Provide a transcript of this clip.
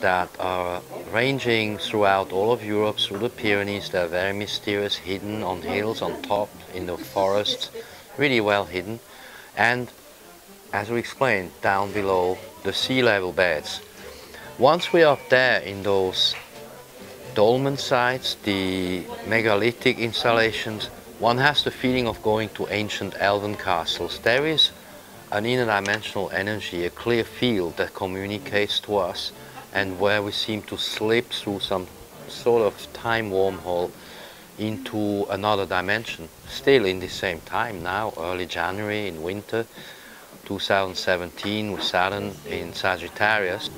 that are ranging throughout all of Europe, through the Pyrenees. They're very mysterious, hidden on hills, on top, in the forests, really well hidden. And as we explained, down below the sea level beds. Once we are up there in those dolmen sites, the megalithic installations, one has the feeling of going to ancient elven castles. There is an interdimensional energy, a clear field that communicates to us and where we seem to slip through some sort of time wormhole into another dimension. Still in the same time now, early January in winter 2017 with Saturn in Sagittarius.